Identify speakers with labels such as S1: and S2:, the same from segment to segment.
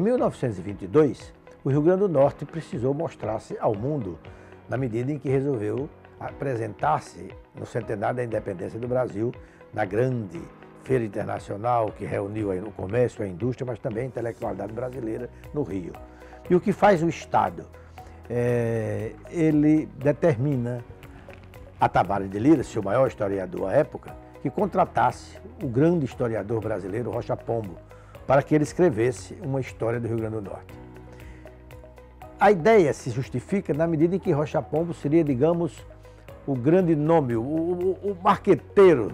S1: 1922, o Rio Grande do Norte precisou mostrar-se ao mundo na medida em que resolveu apresentar-se no centenário da independência do Brasil na grande feira internacional que reuniu o comércio, a indústria, mas também a intelectualidade brasileira no Rio. E o que faz o Estado? É, ele determina a Tavares de Lira, seu maior historiador à época, que contratasse o grande historiador brasileiro Rocha Pombo para que ele escrevesse uma história do Rio Grande do Norte. A ideia se justifica na medida em que Rocha Pombo seria, digamos, o grande nome, o, o, o marqueteiro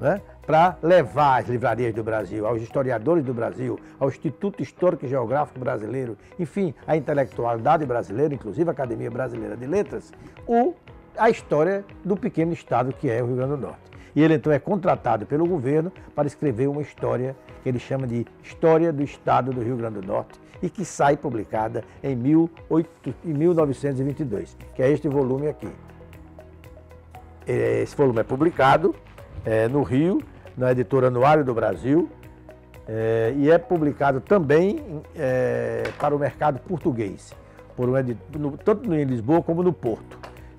S1: né, para levar as livrarias do Brasil, aos historiadores do Brasil, ao Instituto Histórico e Geográfico Brasileiro, enfim, à intelectualidade brasileira, inclusive a Academia Brasileira de Letras, o, a história do pequeno estado que é o Rio Grande do Norte. E ele então é contratado pelo governo para escrever uma história que ele chama de História do Estado do Rio Grande do Norte e que sai publicada em, 18, em 1922, que é este volume aqui. Esse volume é publicado é, no Rio, na editora Anuário do Brasil, é, e é publicado também é, para o mercado português, por um no, tanto em Lisboa como no Porto.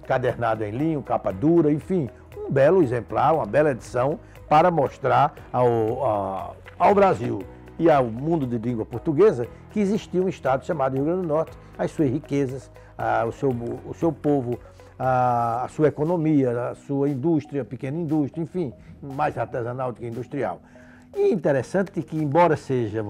S1: Cadernado em linho, capa dura, enfim, um belo exemplar, uma bela edição para mostrar ao, ao, ao Brasil e ao mundo de língua portuguesa que existia um estado chamado Rio Grande do Norte, as suas riquezas, a, o, seu, o seu povo, a, a, sua economia, a sua indústria, pequena indústria, enfim, mais artesanal do que industrial. E interessante que, embora seja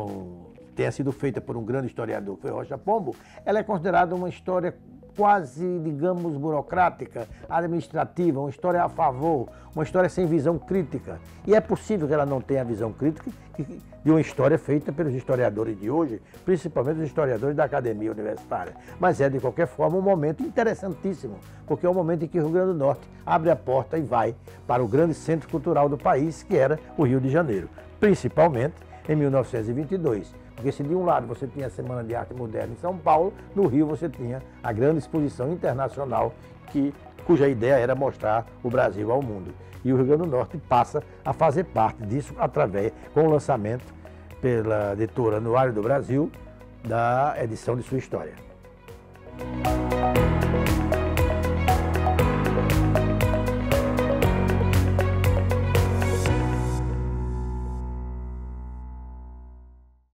S1: tenha sido feita por um grande historiador, foi Rocha Pombo, ela é considerada uma história quase, digamos, burocrática, administrativa, uma história a favor, uma história sem visão crítica. E é possível que ela não tenha visão crítica de uma história feita pelos historiadores de hoje, principalmente os historiadores da academia universitária. Mas é, de qualquer forma, um momento interessantíssimo, porque é o um momento em que o Rio Grande do Norte abre a porta e vai para o grande centro cultural do país, que era o Rio de Janeiro, principalmente em 1922 porque se de um lado você tinha a Semana de Arte Moderna em São Paulo, no Rio você tinha a grande exposição internacional que, cuja ideia era mostrar o Brasil ao mundo. E o Rio Grande do Norte passa a fazer parte disso através, com o lançamento pela editora Anuário do Brasil, da edição de sua história.